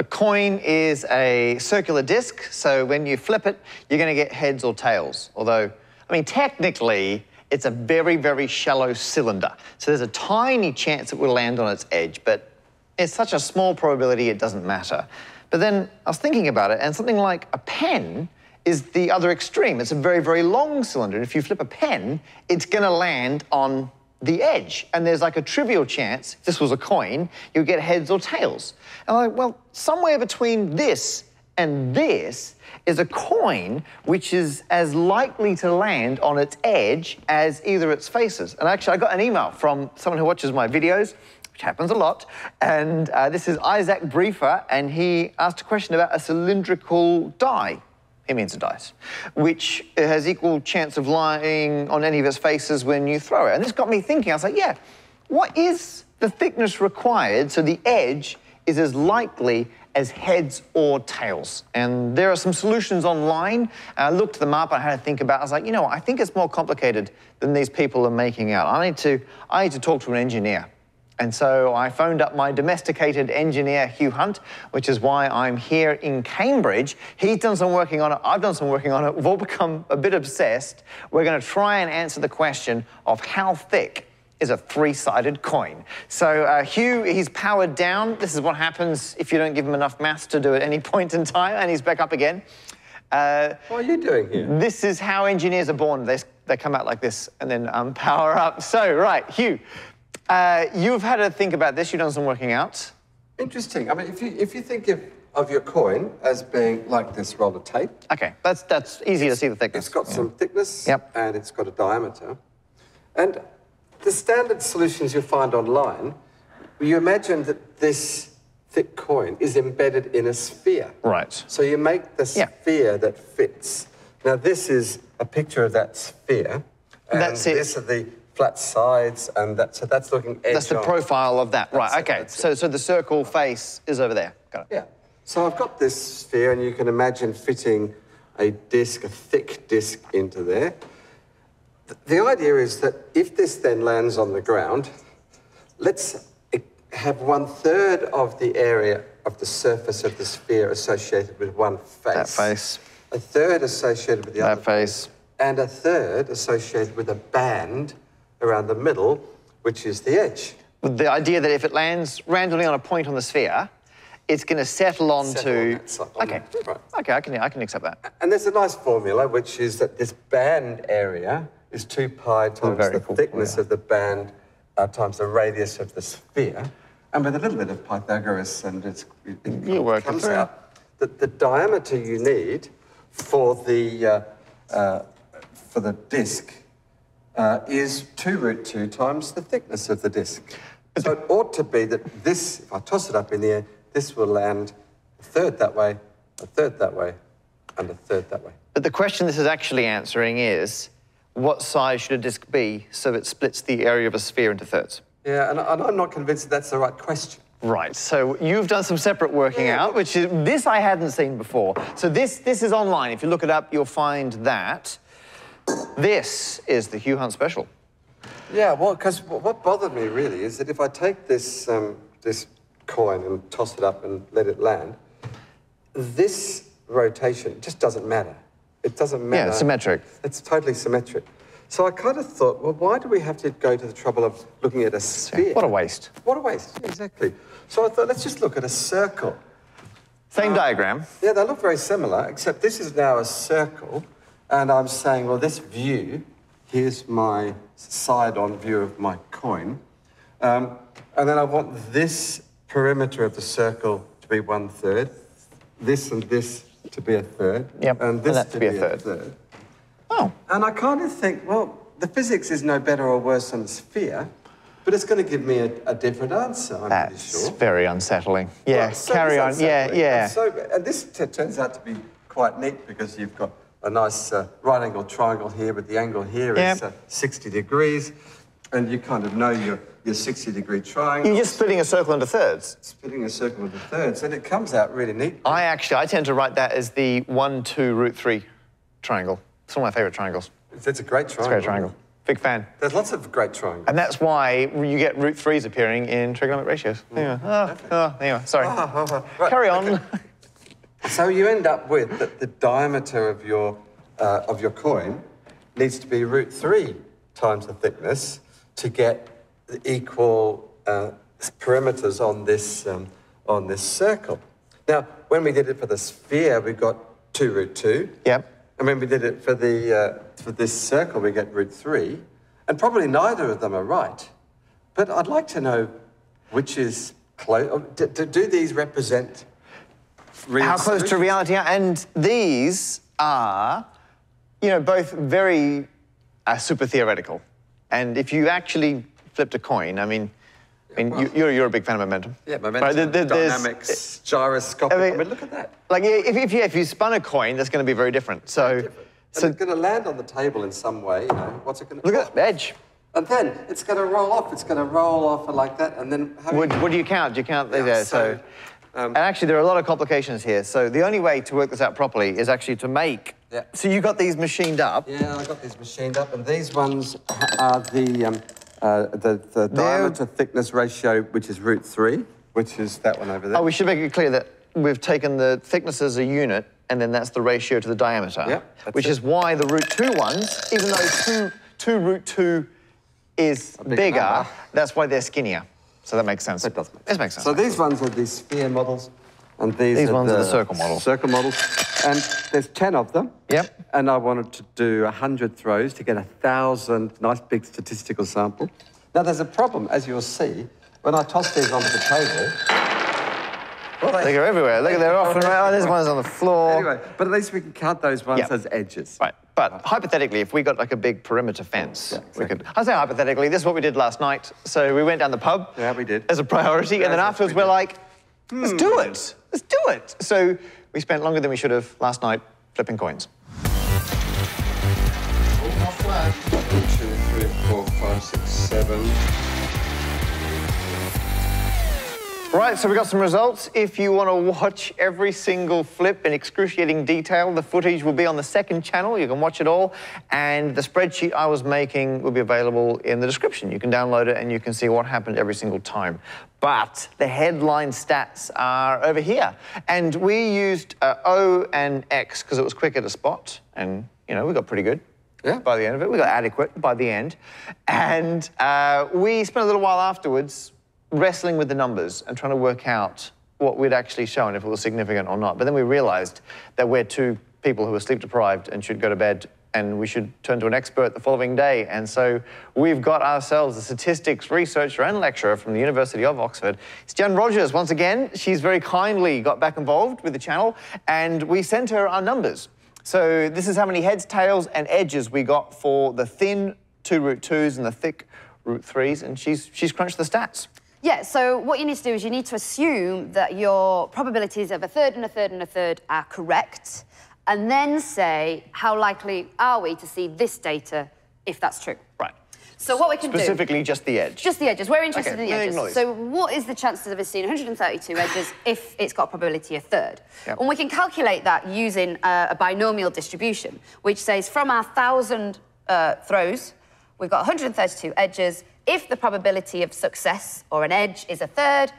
A coin is a circular disc, so when you flip it, you're going to get heads or tails. Although, I mean, technically, it's a very, very shallow cylinder. So there's a tiny chance it will land on its edge, but it's such a small probability it doesn't matter. But then I was thinking about it, and something like a pen is the other extreme. It's a very, very long cylinder. And if you flip a pen, it's going to land on the edge. And there's like a trivial chance, if this was a coin, you'll get heads or tails. And I'm like, well, somewhere between this and this is a coin which is as likely to land on its edge as either its faces. And actually, I got an email from someone who watches my videos, which happens a lot. And uh, this is Isaac Briefer, and he asked a question about a cylindrical die. He means a dice, which has equal chance of lying on any of its faces when you throw it. And this got me thinking. I was like, yeah, what is the thickness required so the edge is as likely as heads or tails. And there are some solutions online. I looked them up. I had to think about. It. I was like, you know? I think it's more complicated than these people are making out. I need to. I need to talk to an engineer. And so I phoned up my domesticated engineer, Hugh Hunt, which is why I'm here in Cambridge. He's done some working on it, I've done some working on it. We've all become a bit obsessed. We're going to try and answer the question of how thick is a three-sided coin. So uh, Hugh, he's powered down. This is what happens if you don't give him enough maths to do at any point in time, and he's back up again. Uh, what are you doing here? This is how engineers are born. They, they come out like this and then um, power up. So, right, Hugh, uh, you've had to think about this. You've done some working out. Interesting. I mean, if you, if you think of, of your coin as being like this roll of tape. Okay, that's, that's easy to see the thickness. It's got yeah. some thickness. Yep. And it's got a diameter. And the standard solutions you find online, you imagine that this thick coin is embedded in a sphere. Right. So you make the sphere yeah. that fits. Now, this is a picture of that sphere. And That's it. This are the flat sides, and that, so that's looking edge That's the on. profile of that, right, okay. So, so the circle face is over there, got it. Yeah. So I've got this sphere, and you can imagine fitting a disc, a thick disc into there. The idea is that if this then lands on the ground, let's eh, have one third of the area of the surface of the sphere associated with one face. That face. A third associated with the that other face. And a third associated with a band around the middle, which is the edge. The idea that if it lands randomly on a point on the sphere, it's going to settle onto. Settle on okay. Right. Okay, I can I can accept that. And there's a nice formula, which is that this band area is two pi times the cool thickness of the band uh, times the radius of the sphere. And with a little bit of Pythagoras, and it's, it, it comes out that the diameter you need for the uh, uh, for the disc uh, is 2 root 2 times the thickness of the disc. So it ought to be that this, if I toss it up in the air, this will land a third that way, a third that way, and a third that way. But the question this is actually answering is, what size should a disc be so it splits the area of a sphere into thirds? Yeah, and, and I'm not convinced that that's the right question. Right, so you've done some separate working yeah. out, which is, this I hadn't seen before. So this, this is online. If you look it up, you'll find that. This is the Hugh Hunt special. Yeah, well, because what bothered me really is that if I take this, um, this coin and toss it up and let it land, this rotation just doesn't matter. It doesn't matter. Yeah, symmetric. It's totally symmetric. So I kind of thought, well, why do we have to go to the trouble of looking at a sphere? What a waste. What a waste, exactly. So I thought, let's just look at a circle. Same uh, diagram. Yeah, they look very similar, except this is now a circle, and I'm saying, well, this view, here's my side-on view of my coin. Um, and then I want this perimeter of the circle to be one third, this and this to be a third, yep. and this and to, to, be, be, a third. A third. Oh. And I kind of think, well, the physics is no better or worse than the sphere, but it's going to give me a, a different answer, I'm That's pretty sure. very unsettling. Yeah, well, so carry on. Yeah, yeah. And, so, and this turns out to be quite neat because you've got a nice uh, right angle triangle here, but the angle here yep. is uh, 60 degrees. And you kind of know your, your 60 degree triangle. You're just splitting a circle into thirds. Splitting a circle into thirds, and it comes out really neat. I actually, I tend to write that as the 1, 2, root 3 triangle. It's one of my favourite triangles. It's a great triangle. It's a great triangle. Big fan. There's lots of great triangles. And that's why you get root threes appearing in trigonometric ratios. Anyway, oh, oh, anyway sorry. Ah, ah, ah. Right, Carry on. okay. So you end up with that the diameter of your uh, of your coin needs to be root three times the thickness to get the equal uh, perimeters on this um, on this circle. Now, when we did it for the sphere, we got two root two. Yep. And when we did it for the uh, for this circle, we get root three. And probably neither of them are right. But I'd like to know which is close. Do, do, do these represent real How close to reality are and these are, you know, both very uh, super theoretical. And if you actually flipped a coin, I mean, I mean, you, you're, you're a big fan of momentum. Yeah, momentum, Right, there- there- dynamics, gyroscopic. I I mean- mean, look at that. Like, if, if, you, if you spun a coin, that's going to be very different. So, Different. so it's going to land on the table in some way. You know, what's it going to? look at that edge. And then it's going to roll off. It's going to roll off like that, and then how What, what do you count? Do you count Yeah, there? so, So, um, and actually, there are a lot of complications here. So the only way to work this out properly is actually to make. Yeah. So you got these machined up. Yeah, I got these machined up, and these ones are the um, uh, the, the diameter thickness ratio, which is root three, which is that one over there. Oh, we should make it clear that we've taken the thickness as a unit, and then that's the ratio to the diameter. Yeah, which it. is why the root two ones, even though two two root two is bigger bigger, number. that's why they're skinnier. So that makes sense. That does make This makes sense. So these ones are the sphere models, and these, These are ones the are the circle models. Circle models, and there's ten of them. Yep. And I wanted to do hundred throws to get a thousand nice big statistical sample. Now there's a problem, as you'll see, when I toss these onto the table. Well, they go everywhere. Look, they're off and right. Oh, this one's on the floor. Anyway, but at least we can count those ones Yep. as edges. Right, but hypothetically, if we got like a big perimeter fence, Yeah, we could. I say hypothetically, this is what we did last night. So we went down the pub. Yeah, we did. As a priority, and then afterwards we we're did. like, let's do it. Hmm. Let's do it. So we spent longer than we should have last night flipping coins. One, two, three, four, five, six, seven. Right, so we got some results. If you want to watch every single flip in excruciating detail, the footage will be on the second channel. You can watch it all. And the spreadsheet I was making will be available in the description. You can download it and you can see what happened every single time. But the headline stats are over here. And we used uh, O and X because it was quicker to spot. And, you know, we got pretty good Yeah. by the end of it. We got adequate by the end. And uh, we spent a little while afterwards wrestling with the numbers and trying to work out what we'd actually shown, if it was significant or not. But then we realized that we're two people who are sleep deprived and should go to bed and we should turn to an expert the following day. And so we've got ourselves a statistics researcher and lecturer from the University of Oxford. It's Jen Rogers once again. She's very kindly got back involved with the channel and we sent her our numbers. So this is how many heads, tails, and edges we got for the thin two root twos and the thick root threes, and she's she's crunched the stats. Yeah, so what you need to do is you need to assume that your probabilities of a third and a third and a third are correct, and then say, how likely are we to see this data if that's true? Right. So what we can do... Specifically, just the edge. Just the edges. We're interested Okay, in the edges. these. So what is the chances of us seeing 132 edges if it's got a probability of third? Yep. And we can calculate that using uh, a binomial distribution, which says from our 1,000 uh, throws, we've got 132 edges. If the probability of success or an edge is a third,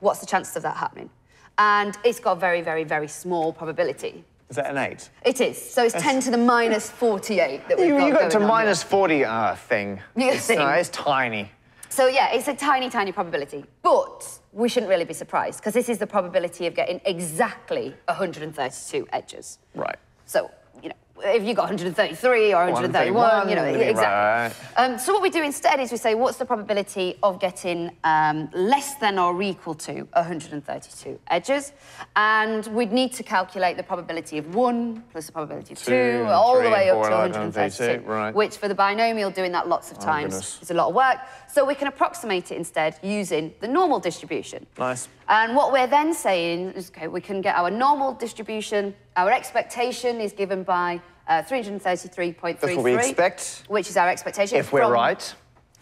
what's the chances of that happening? And it's got a very, very, very small probability. Is that an eight? It is. So it's 10 to the minus 48 that we've You, got you got to going on here. minus 40 uh, thing. It's, thing. no, it's tiny. So yeah, it's a tiny, tiny probability. But we shouldn't really be surprised because this is the probability of getting exactly 132 edges. Right. So, you know, if you got 133 or 131, you know, exactly. right. Um, so what we do instead is we say, what's the probability of getting um, less than or equal to 132 edges? And we'd need to calculate the probability of one plus the probability of two, Two, all the three, way up to and 132, 132, right. which for the binomial, doing that lots of times goodness. is a lot of work. So we can approximate it instead using the normal distribution. Nice. And what we're then saying is, okay, we can get our normal distribution. Our expectation is given by uh, 333.33. That's what we expect. Which is our expectation. If we're from- right.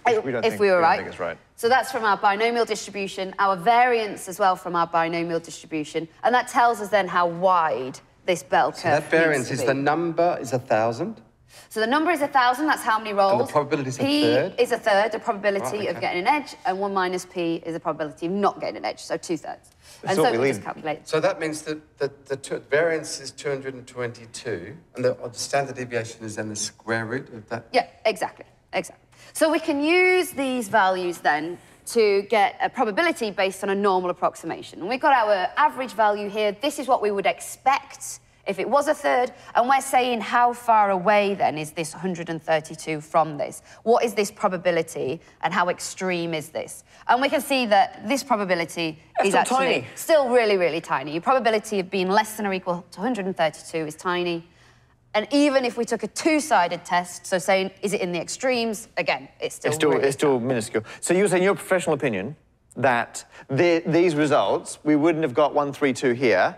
Which we don't if think- we were we don't right. think it's right. So that's from our binomial distribution, our variance as well from our binomial distribution. And that tells us then how wide this bell curve So that variance is the number is a thousand. So the number is a thousand, that's how many rolls. the probability is a P third? is a third, the probability Right, of getting an edge, and one minus P is the probability of not getting an edge, so two thirds. And so we we just calculate. So that means that, that the two, variance is 222, and the, the standard deviation is then the square root of that. Yeah, exactly, exactly. So we can use these values then to get a probability based on a normal approximation. And we've got our average value here. This is what we would expect if it was a third. And we're saying how far away then is this 132 from this? What is this probability and how extreme is this? And we can see that this probability That's is actually tiny. still really, really tiny. Your probability of being less than or equal to 132 is tiny. And even if we took a two-sided test, so saying is it in the extremes, again, it's still It's still, really it's still minuscule. So you're saying, your professional opinion, that the, these results, we wouldn't have got 132 here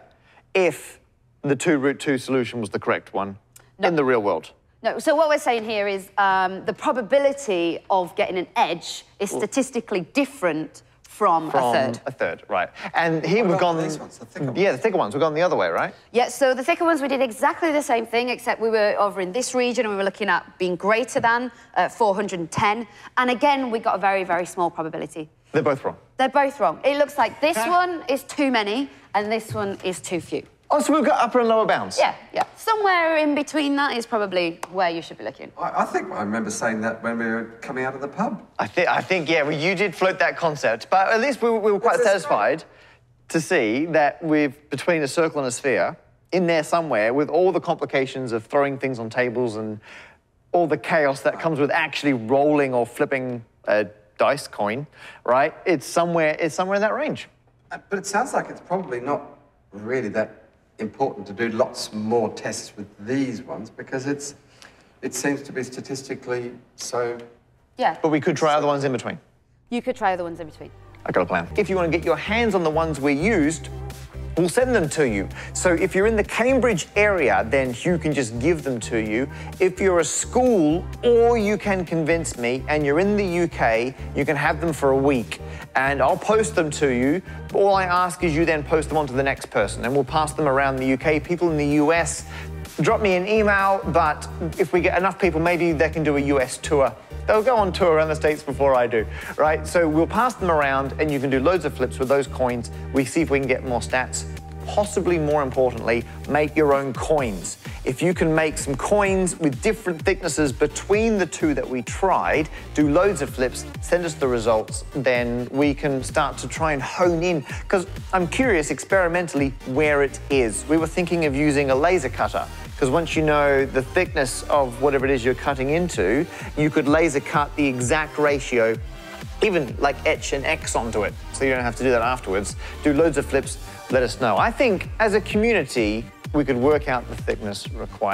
if the 2 root 2 solution was the correct one in the real world. No, so what we're saying here is um, the probability of getting an edge is statistically different from, From a third. a third, right. And here What we've gone. these ones, the thicker Yeah, the thicker ones. We've gone the other way, right? Yeah, so the thicker ones, we did exactly the same thing, except we were over in this region and we were looking at being greater than uh, 410. And again, we got a very, very small probability. They're both wrong. They're both wrong. It looks like this one is too many and this one is too few. Oh, so we've got upper and lower bounds. Yeah, yeah. Somewhere in between that is probably where you should be looking. I, I think I remember saying that when we were coming out of the pub. I, thi- I think, yeah, well, you did float that concept, but at least we, were- we were quite This is satisfied to see that we've, between a circle and a sphere, in there somewhere, with all the complications of throwing things on tables and all the chaos that comes with actually rolling or flipping a dice coin, right? It's somewhere, it's somewhere in that range. Uh, But it sounds like it's probably not really that important to do lots more tests with these ones because it's it seems to be statistically so. Yeah. But we could try other ones in between. You could try other ones in between. I got a plan. If you want to get your hands on the ones we used, we'll send them to you. So if you're in the Cambridge area, then Hugh can just give them to you. If you're a school, or you can convince me, and you're in the UK, you can have them for a week. And I'll post them to you. All I ask is you then post them on to the next person, and we'll pass them around the UK. People in the US, drop me an email, but if we get enough people, maybe they can do a US tour. They'll go on tour around the States before I do, right? So we'll pass them around and you can do loads of flips with those coins. We see if we can get more stats. Possibly more importantly, make your own coins. If you can make some coins with different thicknesses between the two that we tried, do loads of flips, send us the results, then we can start to try and hone in. Because I'm curious experimentally where it is. We were thinking of using a laser cutter because once you know the thickness of whatever it is you're cutting into, you could laser cut the exact ratio, even like etch an X onto it, so you don't have to do that afterwards. Do loads of flips, let us know. I think as a community, we could work out the thickness required.